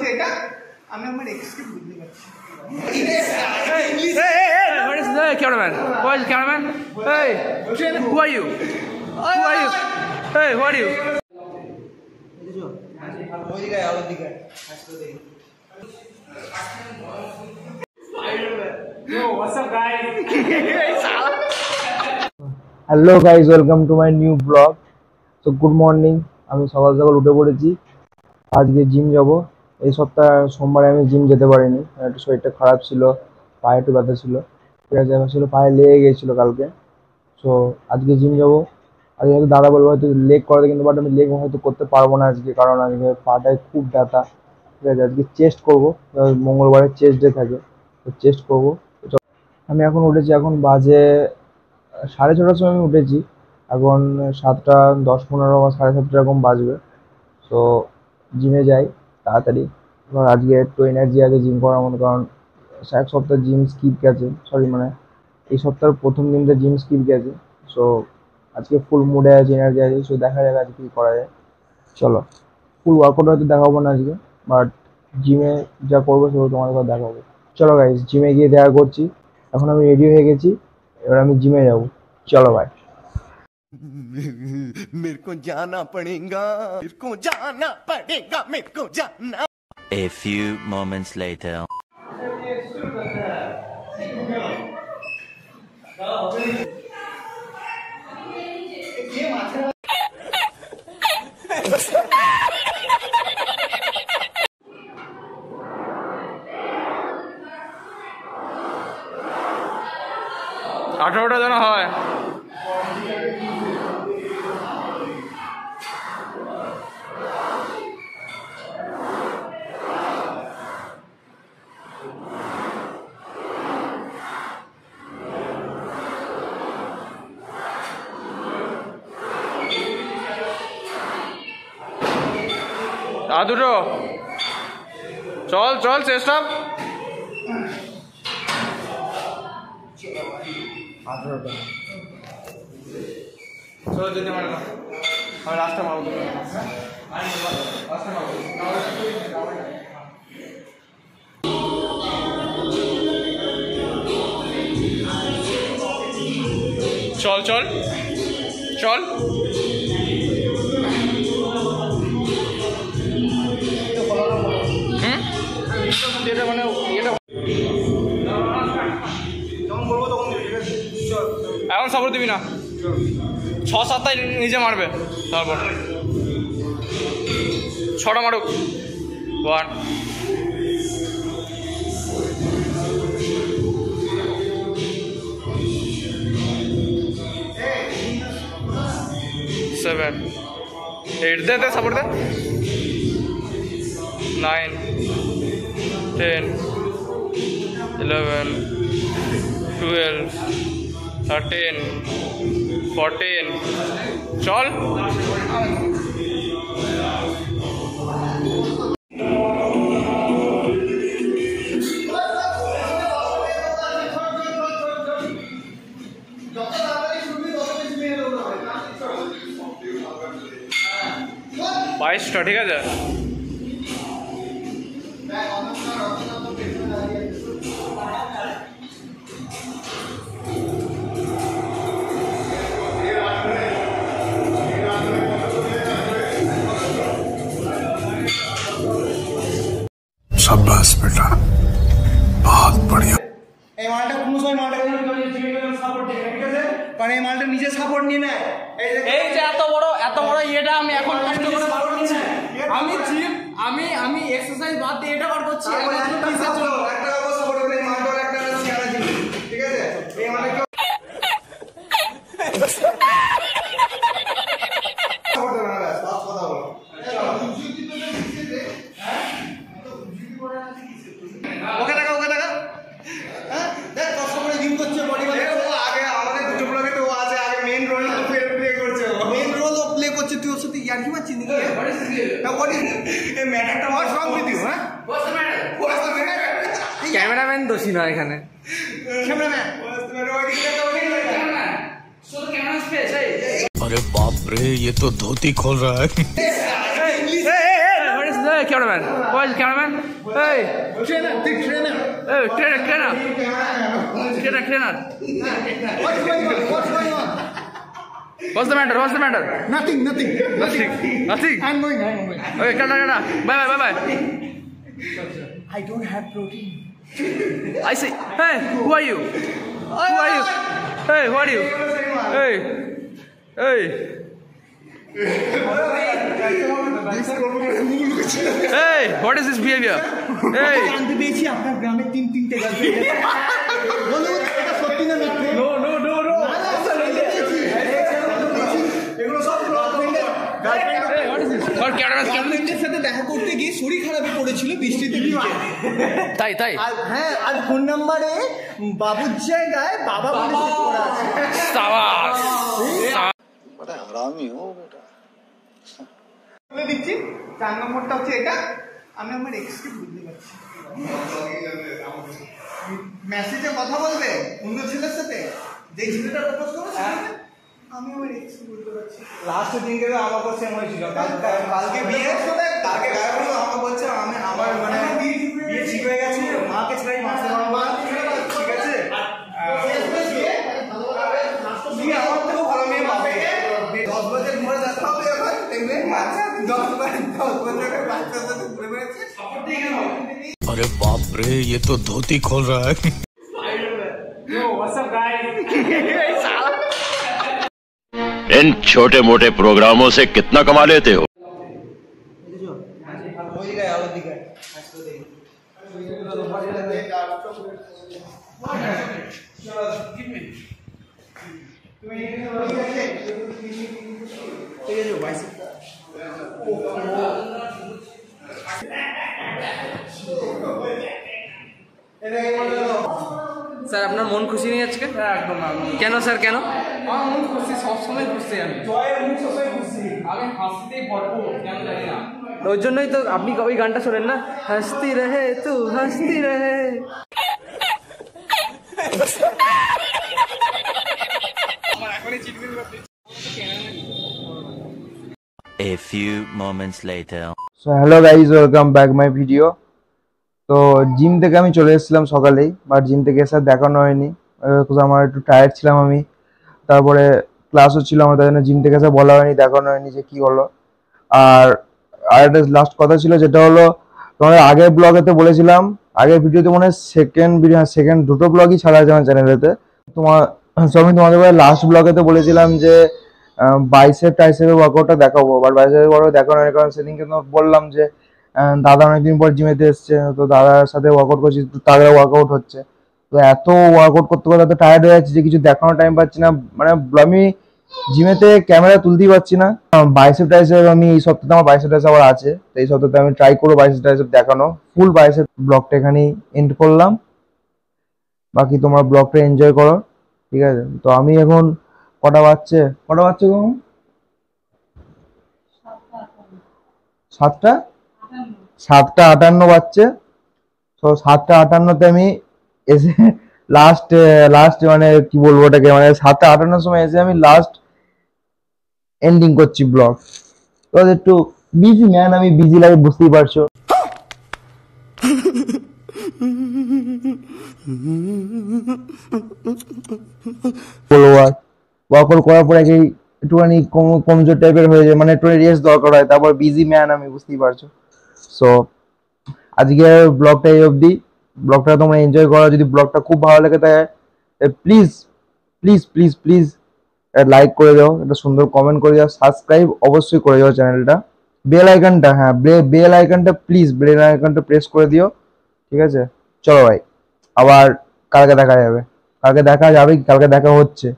করছে এটা আমি আমার এক্সকে বুঝতে পারছি Hey, hey, hey, what is the cameraman? Is the cameraman? Hey, who are you? Who are you? Hey, who are you? ওইদিকে আলোর দিকে হাসতে দেখি hello guys welcome to my new blog তো গুড মর্নিং আমি সকাল সকাল উঠে পড়েছি আজকে জিম যাব এই সপ্তাহ সোমবারে আমি জিম যেতে পারিনি। একটু শরীরটা খারাপ ছিল, পায়ে একটু ব্যথা ছিল। ঠিক আছে ছিল পায়ে লেগে গিয়েছিল কালকে। সো আজকে জিম যাব। আজকে হয়তো দাদা বলব হয়তো লেগ করাতে, কিন্তু বাট আমি লেগ হয়তো করতে পারব না আজকে, কারণ আজকে পাটায় খুব ব্যথা। ঠিক আছে, আজকে চেস্ট করব। মঙ্গলবারে চেস্ট ডে থাকে, তো চেস্ট করব। আমি এখন উঠেছি, এখন বাজে সাড়ে ছটার সময় আমি উঠেছি। এখন সাতটা দশ পনেরো বা সাড়ে সাতটা এরকম বাজবে। তো জিমে যাই। তাড়াতাড়ি। এবার আজকে একটু এনার্জি আছে জিম করার মতো, কারণ এক সপ্তাহ জিম স্কিপ গেছে। সরি মানে এই সপ্তাহের প্রথম দিনটা জিম স্কিপ গেছে। সো আজকে ফুল মুডে আছে এনার্জি আছে সো দেখা যাক আজকে কী করা যায়। চলো ফুল ওয়ার্কআউট হয়তো দেখাবো না আজকে বাট জিমে যা করব সেগুলো তোমাদের সাথে দেখাবো। চলো গাইজ জিমে গিয়ে দেখা করছি। এখন আমি রেডি হয়ে গেছি, এবার আমি জিমে যাব। চলো ভাই मेरे को जाना पड़ेगा मेरे को जाना पड़ेगा मेरे को जाना A few moments later. আঠারোটা যেন হয় আর দুটো চল চল চেষ্টা চলো যেতে পারে না। আমি রাস্তা মারবো তুমি রাস্তা মারবো চল। চল। চল এটা মানে এটা। এখন সাপোর্ট দিবি না। ছ সাতটায় নিজে মারবে, তারপর। ছটা মারুক। ওয়ান সেভেন এইট দে দে সাপোর্ট দে। Nine ten eleven twelve thirteen fourteen চল বাইশটা ঠিক আছে কারণ এই মালটা নিজে সাপোর্ট নিয়ে নেয়। এই যে এত বড় এত বড় ইয়েটা আমি এখন কষ্ট করে বার করছি আমি জিম আমি আমি এক্সারসাইজ বাদ দিয়ে এটা বার করছি এখন কিসের জন্য? করছে তুই ওর সাথে ইয়ার্কি মারছিস নাকি হোয়াট ইজ হোয়াট ইজ এই ম্যাটারটা হোয়াটস রং উইথ ইউ হ্যাঁ what's the matter what's the matter cameraman দোষী নয় এখানে ক্যামেরাম্যান হোয়াটস দ্য ম্যাটার ওইদিকে দেখো ওইদিকে দেখো अरे बाप रे ये तो धोती खोल रहा है What is the Hey, cameraman. Where is the cameraman? Hey, trainer তুই trainer hey, trainer, trainer, trainer, trainer. What's going on what's going on What's the matter? What's the matter? Nothing, nothing. Nothing. nothing. I'm going, I'm going. Okay, cut, cut, cut. Bye, bye, bye, bye. I don't have protein. I say, hey, who are you? Who are you? Hey, who are you? Hey. Hey. hey, what is this behavior? hey. Camera? camera? গার্লফ্রেন্ডের সাথে দেখা করতে গিয়ে শরীর খারাপে পড়েছিল বৃষ্টিতে ভিজে। তাই তাই? আর হ্যাঁ আর ফোন নাম্বারে বাবুর জায়গায় বাবা বলে করা আছে। সাবাস! বলে দিচ্ছি চার নম্বরটা হচ্ছে এটা। আমি আমার এক্সকে বুঝতে পারছি। মেসেজে কথা বলবে অন্য ছেলের সাথে? যে ছেলেটা প্রপোজ করবে আমি আমার এক্সকে বুঝতে পারছি লাস্ট দিনকে তো আমাকে সেম হয়েছিল কালকে বিয়ে কালকে গায়ে হলো আমাকে বলছে আমি আমার মানে বিয়ে ঠিক হয়ে গেছে মাকে ছেড়ে মাসে মা ঠিক আছে বিয়ে আমার থেকেও ভালো মেয়ে পাবে দশ বছর পরে দেখা হবে এবার দেখবে বাচ্চা দশ বছর দশ বছরের বাচ্চার সাথে ঘুরে বেড়াচ্ছে अरे बाप रे ये तो धोती खोल रहा है इन छोटे मोटे प्रोग्रामों से कितना कमा लेते हो স্যার আপনার মন খুশি নেই আজকে হ্যাঁ একদম কেন স্যার কেন আমার খুশি সবসময় খুশি আমি। আমি হাসতেই ভরপুর কেন জানি না। ওই জন্যই তো আপনি ওই গানটা শোনেন না। হাসতি রহে তু হাসতি রহে। A few moments later. So hello guys welcome back my video তো জিম থেকে আমি চলে এসেছিলাম সকালেই বাট জিম থেকে এসে আর দেখানো হয়নি। আমার একটু টায়ার্ড ছিলাম আমি। তারপরে ক্লাসও ছিল আমার তাই জন্য জিম থেকে এসে বলা হয়নি, দেখানো হয়নি যে কী হলো। আর আর একটা লাস্ট কথা ছিল, যেটা হলো, তোমাদের আগের ব্লগেতে বলেছিলাম, আগের ভিডিওতে মনে হয় সেকেন্ড ভিডিও সেকেন্ড দুটো ব্লগই ছাড়া আছে আমার চ্যানেলেতে তোমার আমি তোমাদের লাস্ট ব্লগেতে বলেছিলাম যে বাইসেপ টাইসেপের ওয়ার্কআউটটা দেখাবো বাট বাইসেপের ওয়ার্কআউট দেখানো কারণ সেদিনকে তো বললাম যে দাদা অনেকদিন পর জিমেতে এসছে, তো দাদার সাথে ওয়ার্কআউট করছি তাগড়া ওয়ার্কআউট হচ্ছে। তো এত ওয়ার্কআউট করতে করতে এত টায়ার্ড হয়ে যাচ্ছে যে কিছু দেখানোর টাইম পাচ্ছি না। মানে আমি জিমেতে ক্যামেরা তুলতেই পারছি না। বাইসেপ টাইসেপ আমি এই সপ্তাহে আমার বাইসেপ টাইসেপ আবার আছে। তো এই সপ্তাহে আমি ট্রাই করব বাইসেপ টাইসেপ দেখানো। ফুল বাইসেপ ব্লগটা এখানেই এন্ড করলাম। বাকি তোমরা ব্লগটা এনজয় করো। ঠিক আছে? তো আমি এখন কটা বাজছে? কটা বাজছে গো? সাতটা? সাতটা আটান্ন বাজছে। তো সাতটা আটান্নতে আমি এসে লাস্ট লাস্ট মানে কি বলব ওটাকে মানে সাতটা আটান্নর সময় এসে আমি লাস্ট এন্ডিং করছি ব্লগ তো একটু বিজি ম্যান আমি বিজি লাগে বুঝতেই পারছ। আর ওয়ার্কআউট করার পরে একেই একটুখানি কমজোর টাইপের হয়ে যায় মানে একটু রেস্ট দরকার হয়, তারপর বিজি ম্যান আমি বুঝতেই পারছ। সো আজকে ব্লগটা এই অবধি। ব্লগটা তোমরা এনজয় করো। যদি ব্লগটা খুব ভালো লেগে, তাহলে please please please please like করে দাও। একটা সুন্দর কমেন্ট করে দাও। সাবস্ক্রাইব অবশ্যই করে দাও চ্যানেলটা বেল আইকনটা হ্যাঁ বেল আইকনটা প্লিজ বেল আইকনটা প্রেস করে দিও। ঠিক আছে? চলো ভাই, আবার কালকে দেখা যাবে। কালকে দেখা যাবে কালকে দেখা হচ্ছে।